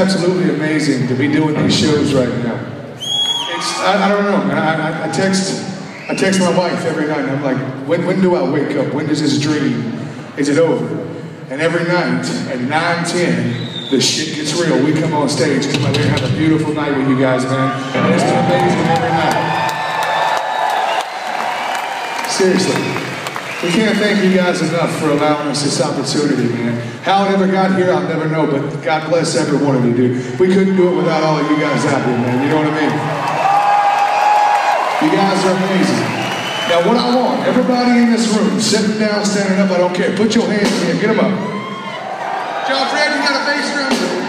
absolutely amazing to be doing these shows right now. It's, I, I don't know. I, I, text, I text my wife every night and I'm like, when, when do I wake up? When does this dream, is it over? And every night at 9, 10, the shit gets real. We come on stage because we're have a beautiful night with you guys, man. And it's amazing every night. Seriously. We can't thank you guys enough for allowing us this opportunity, man. How it ever got here, I'll never know, but God bless every one of you, dude. We couldn't do it without all of you guys out here, man. You know what I mean? You guys are amazing. Now, what I want, everybody in this room, sitting down, standing up, I don't care. Put your hands in, get them up. John Fred, you got a bass drum?